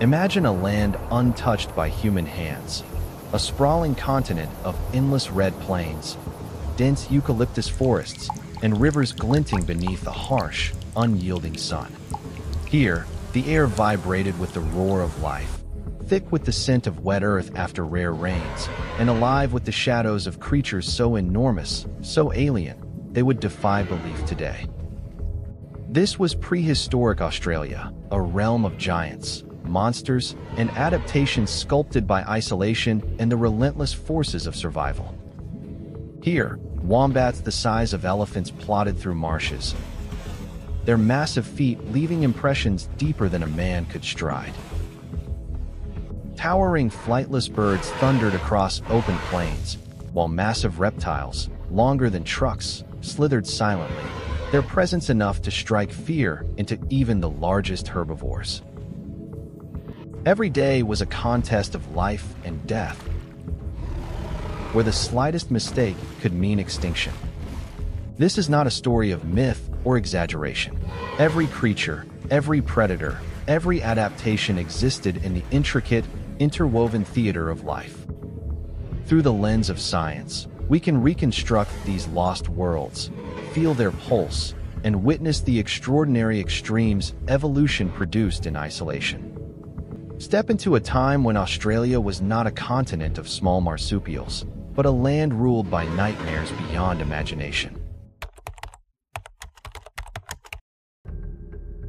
Imagine a land untouched by human hands, a sprawling continent of endless red plains, dense eucalyptus forests, and rivers glinting beneath a harsh, unyielding sun. Here, the air vibrated with the roar of life, thick with the scent of wet earth after rare rains, and alive with the shadows of creatures so enormous, so alien, they would defy belief today. This was prehistoric Australia, a realm of giants, monsters, and adaptations sculpted by isolation and the relentless forces of survival. Here, wombats the size of elephants plodded through marshes, their massive feet leaving impressions deeper than a man could stride. Towering flightless birds thundered across open plains, while massive reptiles, longer than trucks, slithered silently, their presence enough to strike fear into even the largest herbivores. Every day was a contest of life and death, where the slightest mistake could mean extinction. This is not a story of myth or exaggeration. Every creature, every predator, every adaptation existed in the intricate, interwoven theater of life. Through the lens of science, we can reconstruct these lost worlds, feel their pulse, and witness the extraordinary extremes evolution produced in isolation. Step into a time when Australia was not a continent of small marsupials, but a land ruled by nightmares beyond imagination.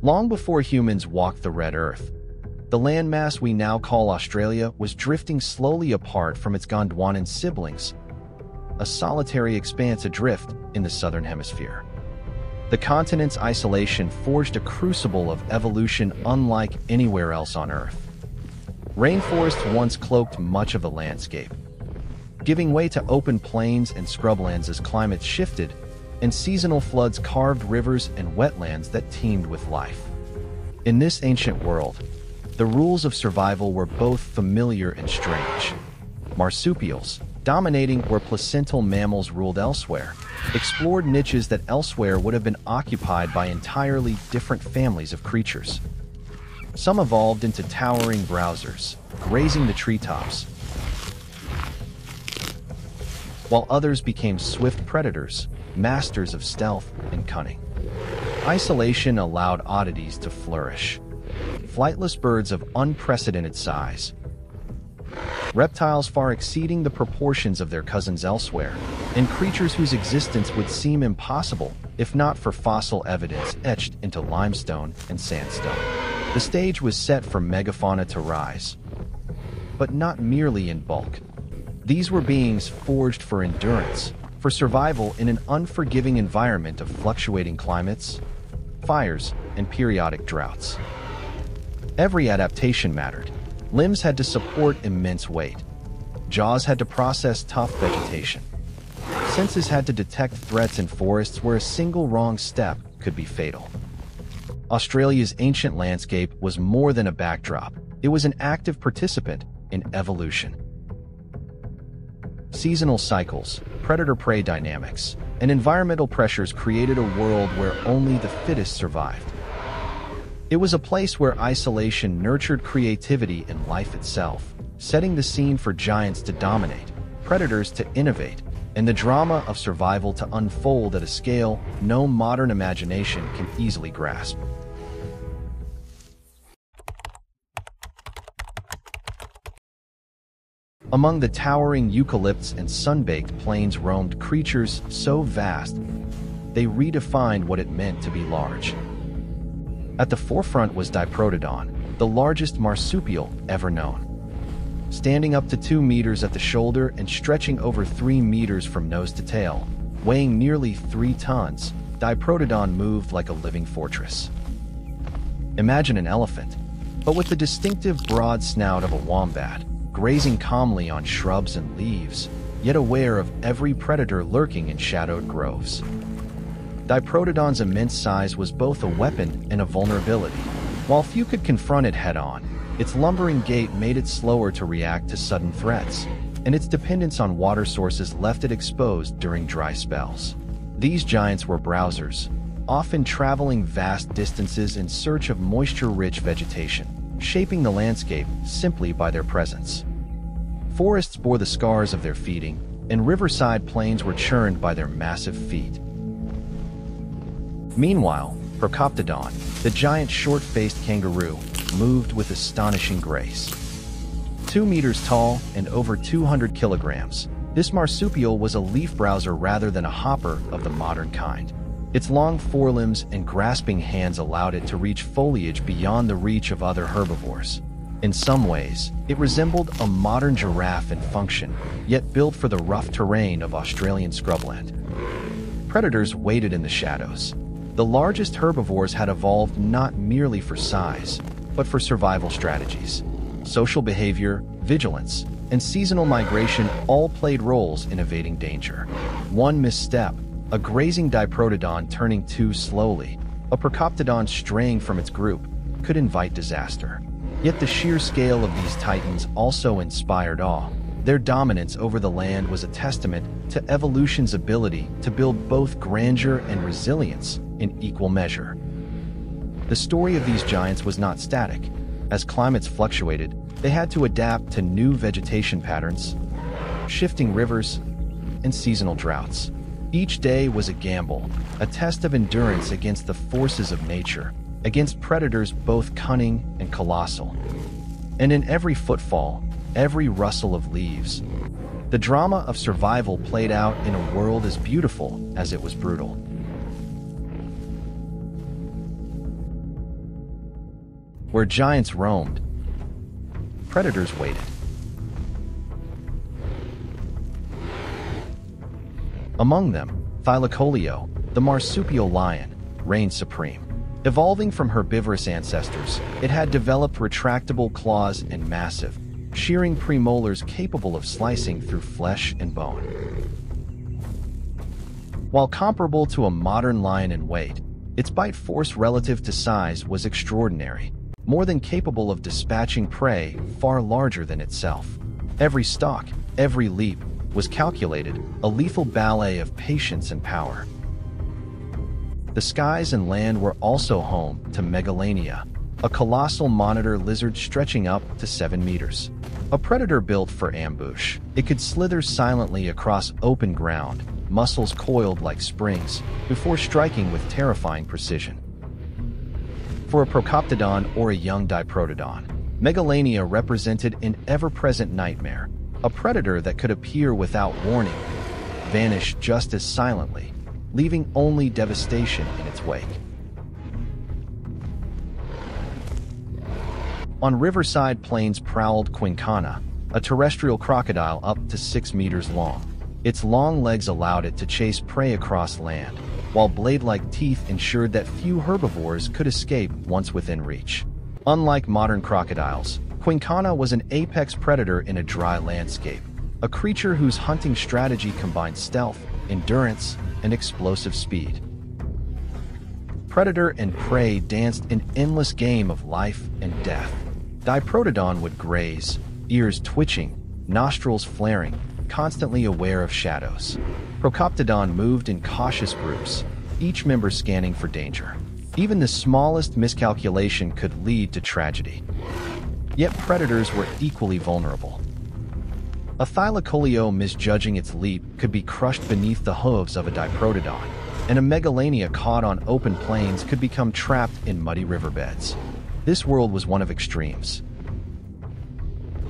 Long before humans walked the red earth, the landmass we now call Australia was drifting slowly apart from its Gondwanan siblings, a solitary expanse adrift in the southern hemisphere. The continent's isolation forged a crucible of evolution unlike anywhere else on Earth. Rainforests once cloaked much of the landscape, giving way to open plains and scrublands as climates shifted and seasonal floods carved rivers and wetlands that teemed with life. In this ancient world, the rules of survival were both familiar and strange. Marsupials, dominating where placental mammals ruled elsewhere, explored niches that elsewhere would have been occupied by entirely different families of creatures. Some evolved into towering browsers, grazing the treetops, while others became swift predators, masters of stealth and cunning. Isolation allowed oddities to flourish. Flightless birds of unprecedented size, reptiles far exceeding the proportions of their cousins elsewhere, and creatures whose existence would seem impossible if not for fossil evidence etched into limestone and sandstone. The stage was set for megafauna to rise, but not merely in bulk. These were beings forged for endurance, for survival in an unforgiving environment of fluctuating climates, fires, and periodic droughts. Every adaptation mattered. Limbs had to support immense weight. Jaws had to process tough vegetation. Senses had to detect threats in forests where a single wrong step could be fatal. Australia's ancient landscape was more than a backdrop. It was an active participant in evolution. Seasonal cycles, predator-prey dynamics, and environmental pressures created a world where only the fittest survived. It was a place where isolation nurtured creativity and life itself, setting the scene for giants to dominate, predators to innovate, and the drama of survival to unfold at a scale no modern imagination can easily grasp. Among the towering eucalypts and sun-baked plains roamed creatures so vast, they redefined what it meant to be large. At the forefront was Diprotodon, the largest marsupial ever known. Standing up to 2 meters at the shoulder and stretching over 3 meters from nose to tail, weighing nearly 3 tons, Diprotodon moved like a living fortress. Imagine an elephant, but with the distinctive broad snout of a wombat, grazing calmly on shrubs and leaves, yet aware of every predator lurking in shadowed groves. Diprotodon's immense size was both a weapon and a vulnerability. While few could confront it head-on, its lumbering gait made it slower to react to sudden threats, and its dependence on water sources left it exposed during dry spells. These giants were browsers, often traveling vast distances in search of moisture-rich vegetation shaping the landscape simply by their presence. Forests bore the scars of their feeding, and riverside plains were churned by their massive feet. Meanwhile, Procoptodon, the giant short-faced kangaroo, moved with astonishing grace. Two meters tall and over 200 kilograms, this marsupial was a leaf browser rather than a hopper of the modern kind. Its long forelimbs and grasping hands allowed it to reach foliage beyond the reach of other herbivores. In some ways, it resembled a modern giraffe in function, yet built for the rough terrain of Australian scrubland. Predators waited in the shadows. The largest herbivores had evolved not merely for size, but for survival strategies. Social behavior, vigilance, and seasonal migration all played roles in evading danger. One misstep, a grazing diprotodon turning too slowly, a Procoptodon straying from its group, could invite disaster. Yet the sheer scale of these titans also inspired awe. Their dominance over the land was a testament to evolution's ability to build both grandeur and resilience in equal measure. The story of these giants was not static. As climates fluctuated, they had to adapt to new vegetation patterns, shifting rivers, and seasonal droughts. Each day was a gamble, a test of endurance against the forces of nature, against predators both cunning and colossal. And in every footfall, every rustle of leaves, the drama of survival played out in a world as beautiful as it was brutal. Where giants roamed, predators waited. Among them, Thylacoleo, the marsupial lion, reigned supreme. Evolving from herbivorous ancestors, it had developed retractable claws and massive, shearing premolars capable of slicing through flesh and bone. While comparable to a modern lion in weight, its bite force relative to size was extraordinary, more than capable of dispatching prey far larger than itself. Every stalk, every leap, was calculated, a lethal ballet of patience and power. The skies and land were also home to Megalania, a colossal monitor lizard stretching up to 7 meters. A predator built for ambush, it could slither silently across open ground, muscles coiled like springs, before striking with terrifying precision. For a Procoptodon or a young Diprotodon, Megalania represented an ever-present nightmare, a predator that could appear without warning, vanish just as silently, leaving only devastation in its wake. On riverside plains prowled Quinkana, a terrestrial crocodile up to 6 meters long. Its long legs allowed it to chase prey across land, while blade-like teeth ensured that few herbivores could escape once within reach. Unlike modern crocodiles, Quinkana was an apex predator in a dry landscape, a creature whose hunting strategy combined stealth, endurance, and explosive speed. Predator and prey danced an endless game of life and death. Diprotodon would graze, ears twitching, nostrils flaring, constantly aware of shadows. Procoptodon moved in cautious groups, each member scanning for danger. Even the smallest miscalculation could lead to tragedy. Yet predators were equally vulnerable. A thylacoleo misjudging its leap could be crushed beneath the hooves of a diprotodon, and a megalania caught on open plains could become trapped in muddy riverbeds. This world was one of extremes.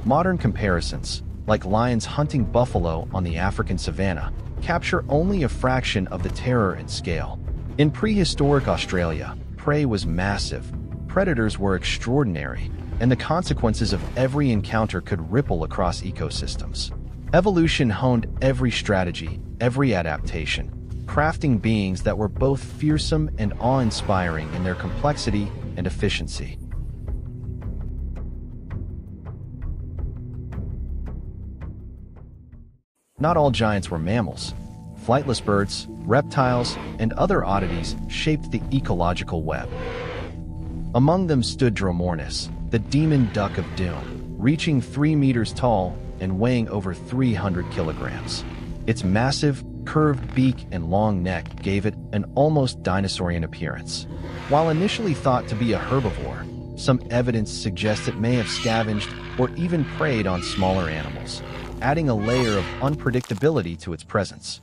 Modern comparisons, like lions hunting buffalo on the African savanna, capture only a fraction of the terror and scale. In prehistoric Australia, prey was massive, predators were extraordinary, and the consequences of every encounter could ripple across ecosystems. Evolution honed every strategy, every adaptation, crafting beings that were both fearsome and awe-inspiring in their complexity and efficiency. Not all giants were mammals. Flightless birds, reptiles, and other oddities shaped the ecological web. Among them stood Dromornis, the demon duck of doom, reaching 3 meters tall and weighing over 300 kilograms. Its massive, curved beak and long neck gave it an almost dinosaurian appearance. While initially thought to be a herbivore, some evidence suggests it may have scavenged or even preyed on smaller animals, adding a layer of unpredictability to its presence.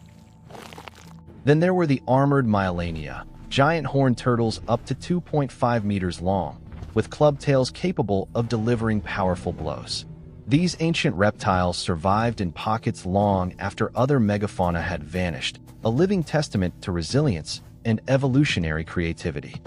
Then there were the armored Meiolania, giant horned turtles up to 2.5 meters long, with club tails capable of delivering powerful blows. These ancient reptiles survived in pockets long after other megafauna had vanished, a living testament to resilience and evolutionary creativity.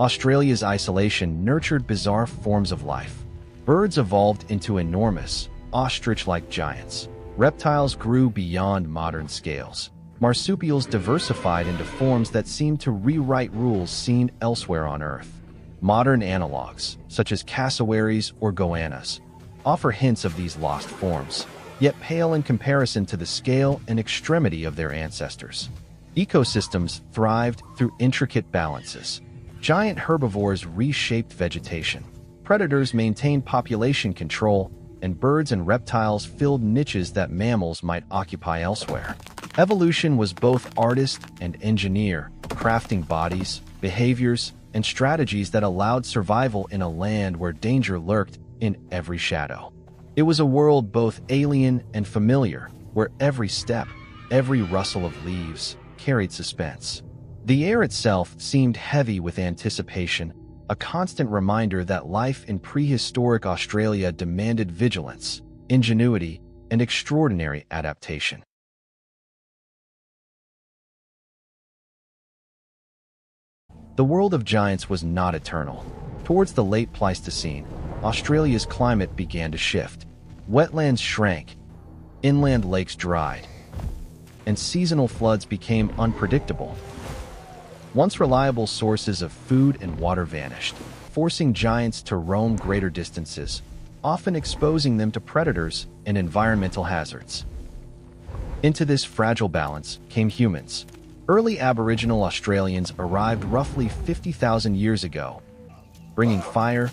Australia's isolation nurtured bizarre forms of life. Birds evolved into enormous, ostrich-like giants. Reptiles grew beyond modern scales. Marsupials diversified into forms that seemed to rewrite rules seen elsewhere on Earth. Modern analogs, such as cassowaries or goannas, offer hints of these lost forms, yet pale in comparison to the scale and extremity of their ancestors. Ecosystems thrived through intricate balances. Giant herbivores reshaped vegetation. Predators maintained population control, and birds and reptiles filled niches that mammals might occupy elsewhere. Evolution was both artist and engineer, crafting bodies, behaviors, and strategies that allowed survival in a land where danger lurked in every shadow. It was a world both alien and familiar, where every step, every rustle of leaves, carried suspense. The air itself seemed heavy with anticipation, a constant reminder that life in prehistoric Australia demanded vigilance, ingenuity, and extraordinary adaptation. The world of giants was not eternal. Towards the late Pleistocene, Australia's climate began to shift. Wetlands shrank, inland lakes dried, and seasonal floods became unpredictable. Once reliable sources of food and water vanished, forcing giants to roam greater distances, often exposing them to predators and environmental hazards. Into this fragile balance came humans. Early Aboriginal Australians arrived roughly 50,000 years ago, bringing fire,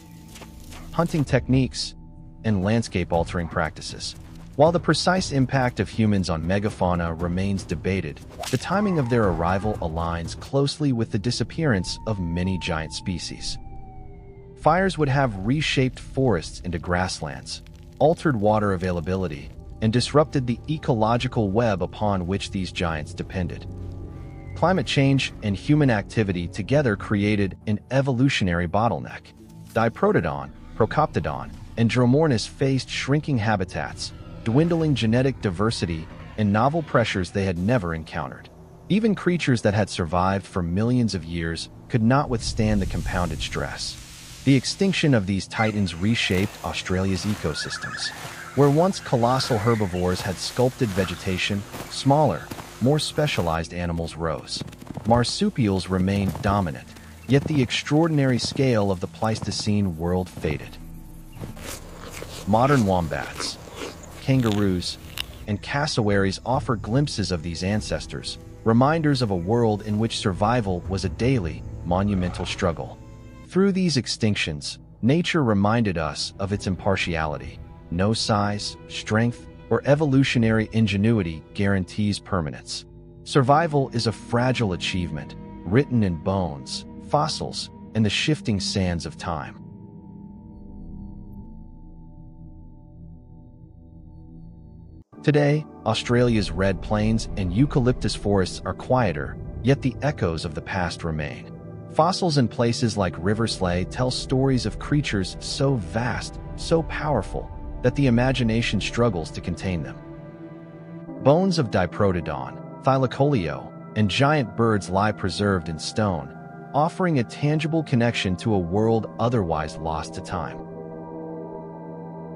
hunting techniques, and landscape-altering practices. While the precise impact of humans on megafauna remains debated, the timing of their arrival aligns closely with the disappearance of many giant species. Fires would have reshaped forests into grasslands, altered water availability, and disrupted the ecological web upon which these giants depended. Climate change and human activity together created an evolutionary bottleneck. Diprotodon, Procoptodon, and Dromornis faced shrinking habitats, dwindling genetic diversity, and novel pressures they had never encountered. Even creatures that had survived for millions of years could not withstand the compounded stress. The extinction of these titans reshaped Australia's ecosystems. Where once colossal herbivores had sculpted vegetation, smaller, more specialized animals rose. Marsupials remained dominant, Yet the extraordinary scale of the Pleistocene world faded. Modern wombats, kangaroos, and cassowaries offer glimpses of these ancestors, reminders of a world in which survival was a daily, monumental struggle. Through these extinctions, nature reminded us of its impartiality. No size, strength, or evolutionary ingenuity guarantees permanence. Survival is a fragile achievement, written in bones, fossils, and the shifting sands of time. Today, Australia's red plains and eucalyptus forests are quieter, yet the echoes of the past remain. Fossils in places like Riversleigh tell stories of creatures so vast, so powerful, that the imagination struggles to contain them. Bones of Diprotodon, Thylacoleo, and giant birds lie preserved in stone, offering a tangible connection to a world otherwise lost to time.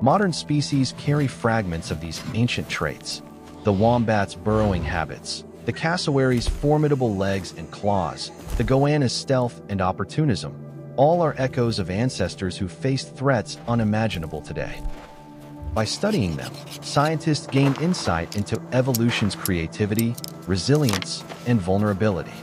Modern species carry fragments of these ancient traits. The wombat's burrowing habits, the cassowary's formidable legs and claws, the goanna's stealth and opportunism, all are echoes of ancestors who faced threats unimaginable today. By studying them, scientists gain insight into evolution's creativity, resilience, and vulnerability.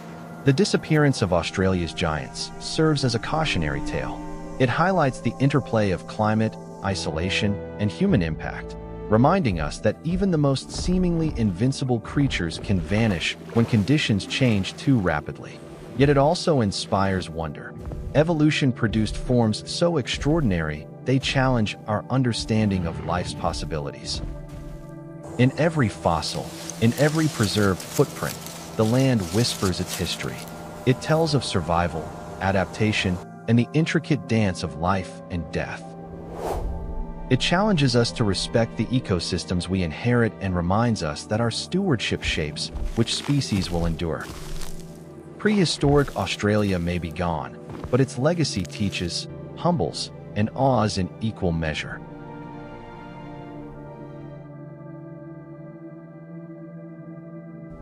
The disappearance of Australia's giants serves as a cautionary tale. It highlights the interplay of climate, isolation, and human impact, reminding us that even the most seemingly invincible creatures can vanish when conditions change too rapidly. Yet it also inspires wonder. Evolution produced forms so extraordinary, they challenge our understanding of life's possibilities. In every fossil, in every preserved footprint, the land whispers its history. It tells of survival, adaptation, and the intricate dance of life and death. It challenges us to respect the ecosystems we inherit and reminds us that our stewardship shapes which species will endure. Prehistoric Australia may be gone, but its legacy teaches, humbles, and awes in equal measure.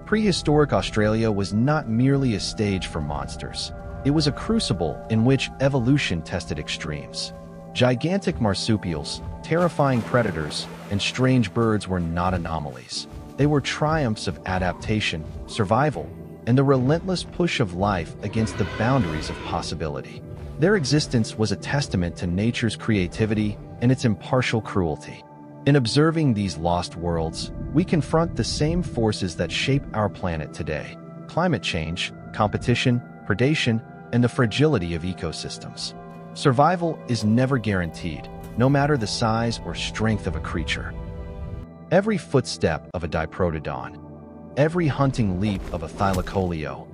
Prehistoric Australia was not merely a stage for monsters. It was a crucible in which evolution tested extremes. Gigantic marsupials, terrifying predators, and strange birds were not anomalies. They were triumphs of adaptation, survival, and the relentless push of life against the boundaries of possibility. Their existence was a testament to nature's creativity and its impartial cruelty. In observing these lost worlds, we confront the same forces that shape our planet today climate change, competition, predation, and the fragility of ecosystems. Survival is never guaranteed, no matter the size or strength of a creature. Every footstep of a diprotodon, every hunting leap of a thylacoleo,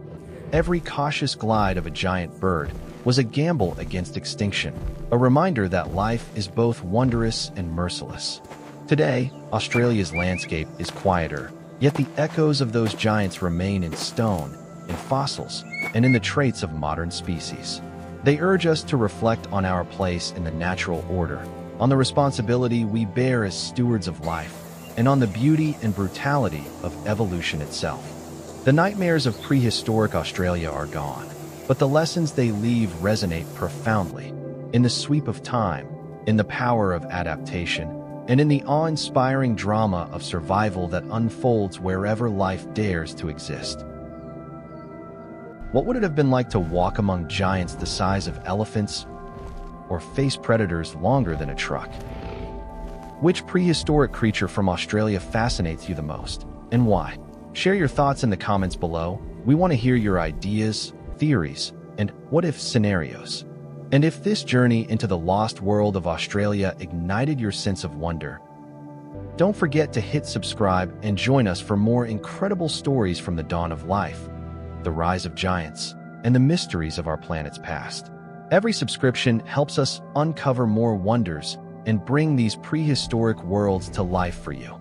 every cautious glide of a giant bird was a gamble against extinction, a reminder that life is both wondrous and merciless. Today, Australia's landscape is quieter, yet the echoes of those giants remain in stone, in fossils, and in the traits of modern species. They urge us to reflect on our place in the natural order, on the responsibility we bear as stewards of life, and on the beauty and brutality of evolution itself. The nightmares of prehistoric Australia are gone, but the lessons they leave resonate profoundly in the sweep of time, in the power of adaptation, and in the awe-inspiring drama of survival that unfolds wherever life dares to exist. What would it have been like to walk among giants the size of elephants or face predators longer than a truck? Which prehistoric creature from Australia fascinates you the most, and why? Share your thoughts in the comments below. We want to hear your ideas, theories, and what-if scenarios. And if this journey into the lost world of Australia ignited your sense of wonder, don't forget to hit subscribe and join us for more incredible stories from the dawn of life, the rise of giants, and the mysteries of our planet's past. Every subscription helps us uncover more wonders and bring these prehistoric worlds to life for you.